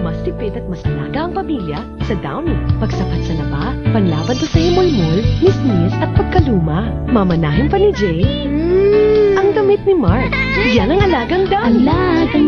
Mas tipid at mas alaga ang pamilya sa Downy. Pagsapat sa laba, panlaban to sa himulmol, nisnis at pagkaluma. Mamanahin pa ni Jay, ang mm. damit ni Mark. Yan ang alagang Downy. Alagang